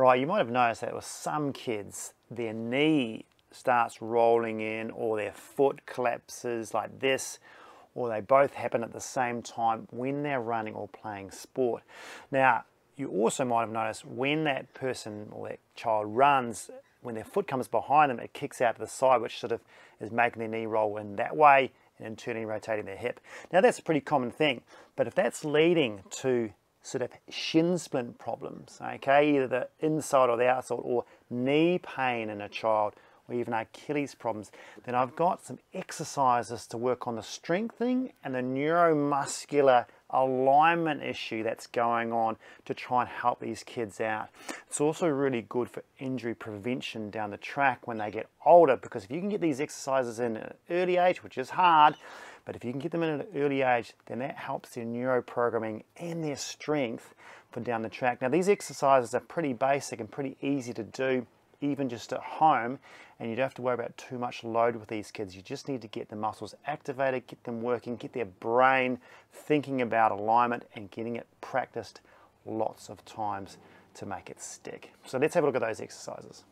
Right, you might have noticed that with some kids, their knee starts rolling in or their foot collapses like this or they both happen at the same time when they're running or playing sport. Now, you also might have noticed when that person or that child runs, when their foot comes behind them, it kicks out to the side, which sort of is making their knee roll in that way and in turning rotating their hip. Now that's a pretty common thing, but if that's leading to sort of shin splint problems, okay, either the inside or the outside, or knee pain in a child, or even Achilles problems, then I've got some exercises to work on the strengthening and the neuromuscular alignment issue that's going on to try and help these kids out. It's also really good for injury prevention down the track when they get older because if you can get these exercises in at an early age, which is hard, but if you can get them in at an early age, then that helps their neuroprogramming and their strength for down the track. Now these exercises are pretty basic and pretty easy to do even just at home and you don't have to worry about too much load with these kids. You just need to get the muscles activated, get them working, get their brain thinking about alignment and getting it practiced lots of times to make it stick. So let's have a look at those exercises.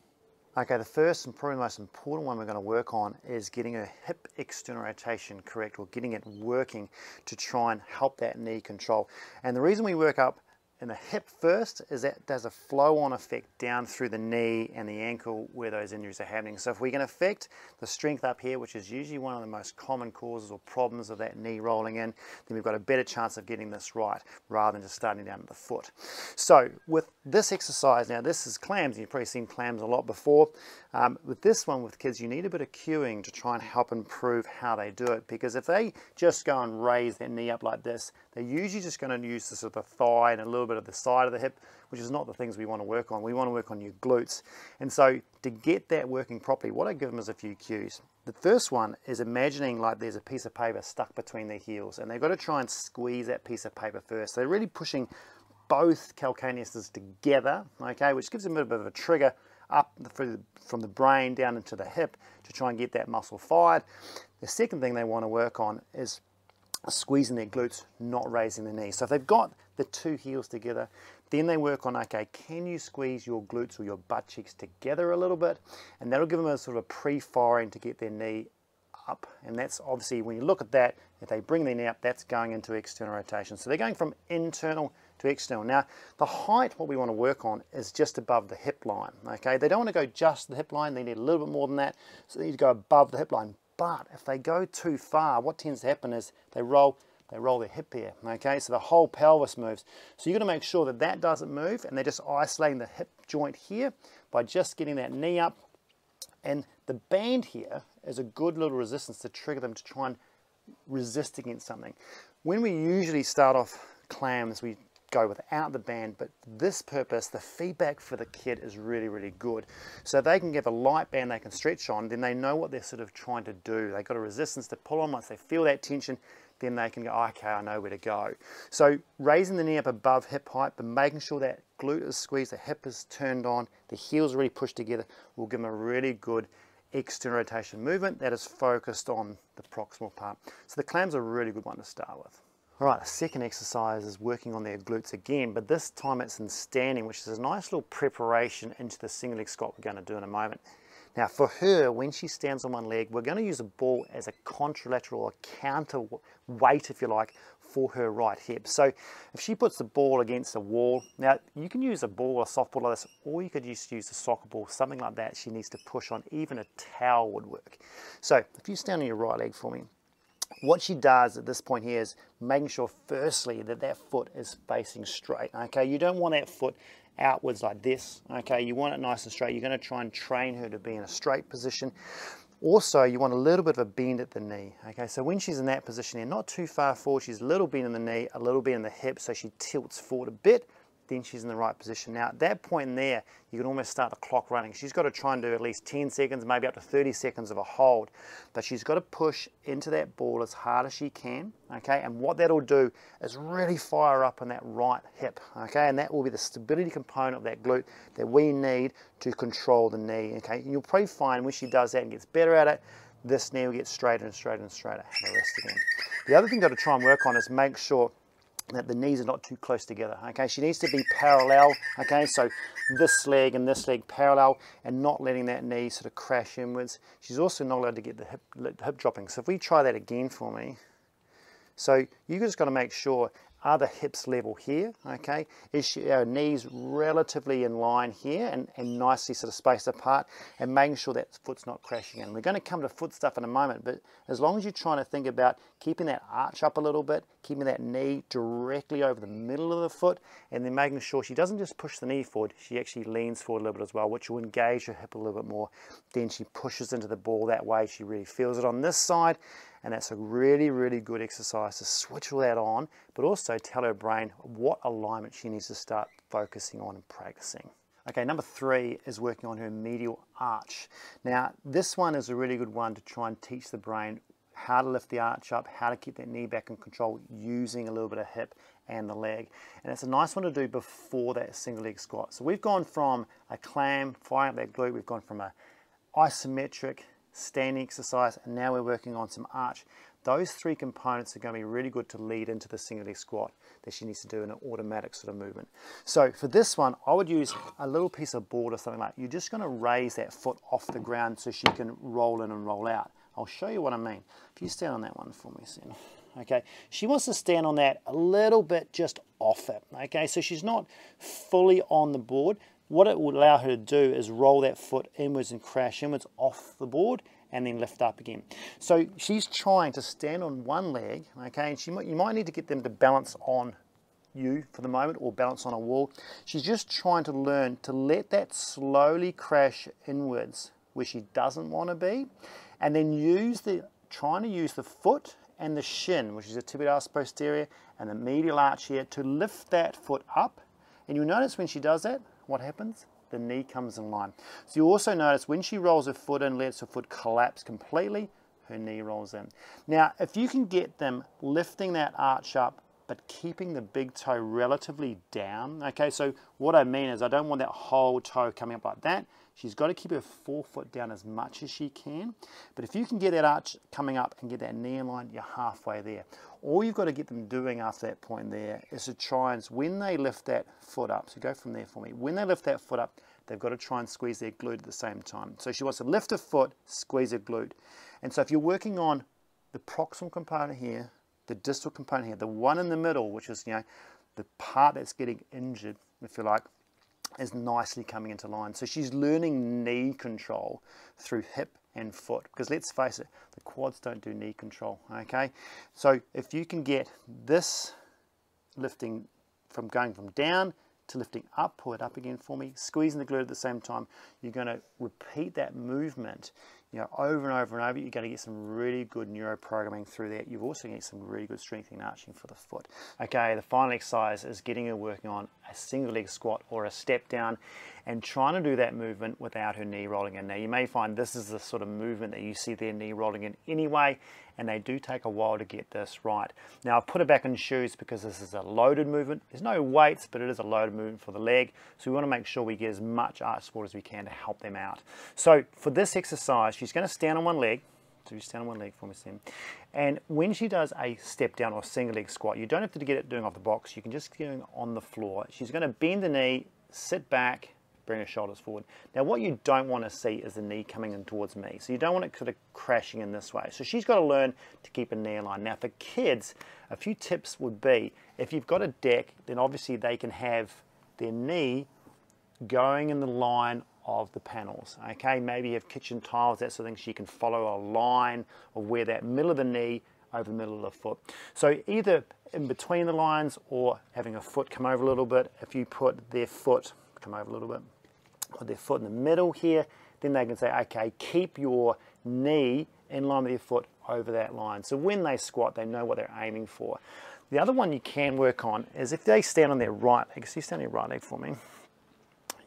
Okay, the first and probably most important one we're going to work on is getting a hip external rotation correct or getting it working to try and help that knee control. And the reason we work up in the hip first is that there's a flow-on effect down through the knee and the ankle where those injuries are happening. So if we can affect the strength up here, which is usually one of the most common causes or problems of that knee rolling in, then we've got a better chance of getting this right rather than just starting down at the foot. So with this exercise, now this is clams, you've probably seen clams a lot before. Um, with this one with kids, you need a bit of cueing to try and help improve how they do it because if they just go and raise their knee up like this, they're usually just going to use sort of the thigh and a little bit of the side of the hip, which is not the things we want to work on. We want to work on your glutes. And so to get that working properly, what I give them is a few cues. The first one is imagining like there's a piece of paper stuck between their heels and they've got to try and squeeze that piece of paper first. So they're really pushing both calcaneuses together, okay, which gives them a bit of a trigger up from the brain down into the hip to try and get that muscle fired. The second thing they want to work on is squeezing their glutes, not raising the knees. So if they've got the two heels together, then they work on, okay, can you squeeze your glutes or your butt cheeks together a little bit? And that'll give them a sort of a pre-firing to get their knee up. And that's obviously, when you look at that, if they bring their knee up, that's going into external rotation. So they're going from internal to external. Now, the height, what we want to work on is just above the hip line, okay? They don't want to go just the hip line, they need a little bit more than that. So they need to go above the hip line. But if they go too far, what tends to happen is they roll they roll their hip here, okay? So the whole pelvis moves. So you're gonna make sure that that doesn't move and they're just isolating the hip joint here by just getting that knee up. And the band here is a good little resistance to trigger them to try and resist against something. When we usually start off clams, we go without the band, but this purpose, the feedback for the kid is really, really good. So they can give a light band they can stretch on, then they know what they're sort of trying to do. They've got a resistance to pull on. Once they feel that tension, then they can go, okay, I know where to go. So raising the knee up above hip height, but making sure that glute is squeezed, the hip is turned on, the heels really pushed together, will give them a really good external rotation movement that is focused on the proximal part. So the clams are a really good one to start with. All right, the second exercise is working on their glutes again, but this time it's in standing, which is a nice little preparation into the single leg squat we're going to do in a moment. Now for her, when she stands on one leg, we're going to use a ball as a contralateral or counter weight, if you like, for her right hip. So if she puts the ball against a wall, now you can use a ball, a softball like this, or you could just use a soccer ball, something like that she needs to push on, even a towel would work. So if you stand on your right leg for me, what she does at this point here is making sure firstly that that foot is facing straight okay? You don't want that foot outwards like this okay? You want it nice and straight. You're going to try and train her to be in a straight position. Also you want a little bit of a bend at the knee okay? So when she's in that position here not too far forward she's a little bend in the knee a little bit in the hip so she tilts forward a bit then she's in the right position. Now at that point there, you can almost start the clock running. She's got to try and do at least 10 seconds, maybe up to 30 seconds of a hold, but she's got to push into that ball as hard as she can, okay? And what that'll do is really fire up on that right hip, okay? And that will be the stability component of that glute that we need to control the knee, okay? And you'll probably find when she does that and gets better at it, this knee will get straighter and straighter and straighter. Have a rest again. The other thing you've got to try and work on is make sure that the knees are not too close together okay? She needs to be parallel okay? So this leg and this leg parallel and not letting that knee sort of crash inwards. She's also not allowed to get the hip, hip dropping. So if we try that again for me. So you just got to make sure are the hips level here, okay? Is our knees relatively in line here and, and nicely sort of spaced apart and making sure that foot's not crashing in. We're going to come to foot stuff in a moment, but as long as you're trying to think about keeping that arch up a little bit, keeping that knee directly over the middle of the foot, and then making sure she doesn't just push the knee forward, she actually leans forward a little bit as well, which will engage her hip a little bit more. Then she pushes into the ball that way. She really feels it on this side and that's a really, really good exercise to switch all that on, but also tell her brain what alignment she needs to start focusing on and practicing. Okay, number three is working on her medial arch. Now, this one is a really good one to try and teach the brain how to lift the arch up, how to keep that knee back in control using a little bit of hip and the leg. And it's a nice one to do before that single leg squat. So we've gone from a clam, firing up that glute, we've gone from a isometric standing exercise, and now we're working on some arch. Those three components are going to be really good to lead into the single leg squat that she needs to do in an automatic sort of movement. So for this one, I would use a little piece of board or something like that. You're just going to raise that foot off the ground so she can roll in and roll out. I'll show you what I mean. If you stand on that one for me, Sam. Okay, she wants to stand on that a little bit just off it. Okay, so she's not fully on the board, what it would allow her to do is roll that foot inwards and crash inwards off the board and then lift up again. So she's trying to stand on one leg, okay, and she might, you might need to get them to balance on you for the moment or balance on a wall. She's just trying to learn to let that slowly crash inwards where she doesn't want to be and then use the, trying to use the foot and the shin, which is the tibialis posterior and the medial arch here to lift that foot up. And you'll notice when she does that, what happens? The knee comes in line. So you also notice when she rolls her foot in, lets her foot collapse completely, her knee rolls in. Now, if you can get them lifting that arch up, but keeping the big toe relatively down, okay, so what I mean is I don't want that whole toe coming up like that. She's got to keep her forefoot down as much as she can. But if you can get that arch coming up and get that knee in line, you're halfway there. All you've got to get them doing after that point there is to try and, when they lift that foot up, so go from there for me, when they lift that foot up, they've got to try and squeeze their glute at the same time. So she wants to lift her foot, squeeze her glute. And so if you're working on the proximal component here, the distal component here, the one in the middle, which is, you know, the part that's getting injured, if you like, is nicely coming into line. So she's learning knee control through hip and foot because let's face it, the quads don't do knee control, okay? So if you can get this lifting from going from down to lifting up, pull it up again for me, squeezing the glute at the same time, you're going to repeat that movement you know, over and over and over, you're going to get some really good neuroprogramming through that. You've also get some really good strengthening and arching for the foot. Okay, the final exercise is getting her working on a single leg squat or a step down and trying to do that movement without her knee rolling in. Now you may find this is the sort of movement that you see their knee rolling in anyway, and they do take a while to get this right. Now I've put it back in shoes because this is a loaded movement. There's no weights, but it is a loaded movement for the leg, so we want to make sure we get as much arch support as we can to help them out. So for this exercise, she's going to stand on one leg, so you stand on one leg for me, Sam. And when she does a step down or single leg squat, you don't have to get it doing off the box. You can just get it on the floor. She's going to bend the knee, sit back, bring her shoulders forward. Now what you don't want to see is the knee coming in towards me. So you don't want it sort of crashing in this way. So she's got to learn to keep a knee in line. Now for kids, a few tips would be, if you've got a deck, then obviously they can have their knee going in the line of the panels. Okay, maybe you have kitchen tiles, that sort of thing, so you can follow a line of where that middle of the knee over the middle of the foot. So either in between the lines or having a foot come over a little bit, if you put their foot, come over a little bit, put their foot in the middle here, then they can say, okay, keep your knee in line with your foot over that line. So when they squat, they know what they're aiming for. The other one you can work on is if they stand on their right leg, see stand on your right leg for me.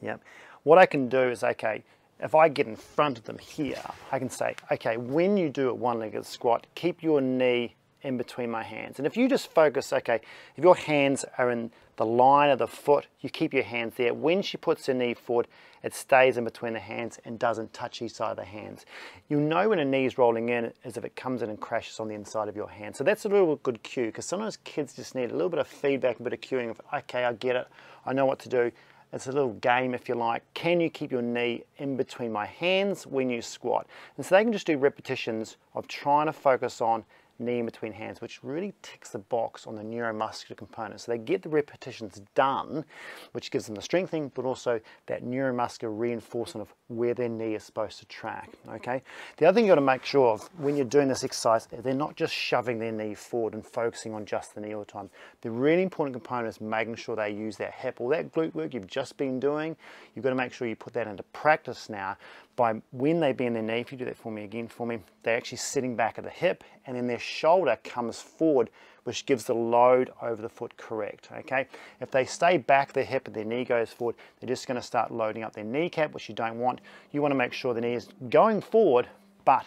Yep. What I can do is, okay, if I get in front of them here, I can say, okay, when you do a one-legged squat, keep your knee in between my hands. And if you just focus, okay, if your hands are in the line of the foot, you keep your hands there. When she puts her knee forward, it stays in between the hands and doesn't touch each side of the hands. You'll know when a knee is rolling in as if it comes in and crashes on the inside of your hand. So that's a little good cue because sometimes kids just need a little bit of feedback, a bit of cueing of, okay, I get it, I know what to do. It's a little game, if you like. Can you keep your knee in between my hands when you squat? And so they can just do repetitions of trying to focus on knee in between hands, which really ticks the box on the neuromuscular component. So they get the repetitions done, which gives them the strengthening, but also that neuromuscular reinforcement of where their knee is supposed to track, okay? The other thing you gotta make sure of when you're doing this exercise, they're not just shoving their knee forward and focusing on just the knee all the time. The really important component is making sure they use that hip or that glute work you've just been doing. You've gotta make sure you put that into practice now by when they bend their knee, if you do that for me again for me, they're actually sitting back at the hip and then their shoulder comes forward, which gives the load over the foot correct, okay? If they stay back the hip and their knee goes forward, they're just gonna start loading up their kneecap, which you don't want. You wanna make sure the knee is going forward, but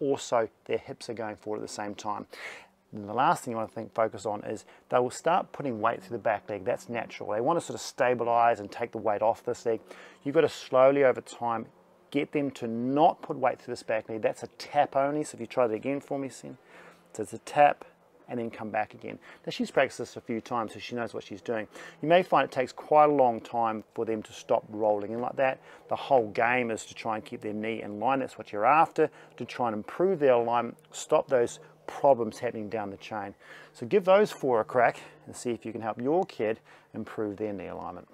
also their hips are going forward at the same time. And the last thing you want to think, focus on is they will start putting weight through the back leg. That's natural. They want to sort of stabilize and take the weight off this leg. You've got to slowly over time get them to not put weight through this back knee. That's a tap only, so if you try that again for me, Sin. So a tap and then come back again. Now she's practiced this a few times so she knows what she's doing. You may find it takes quite a long time for them to stop rolling in like that. The whole game is to try and keep their knee in line. That's what you're after, to try and improve their alignment, stop those problems happening down the chain. So give those four a crack and see if you can help your kid improve their knee alignment.